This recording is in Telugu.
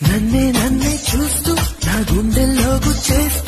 నన్నే నన్నే చూస్తూ నా గుండెల్లో గుచ్చేస్తూ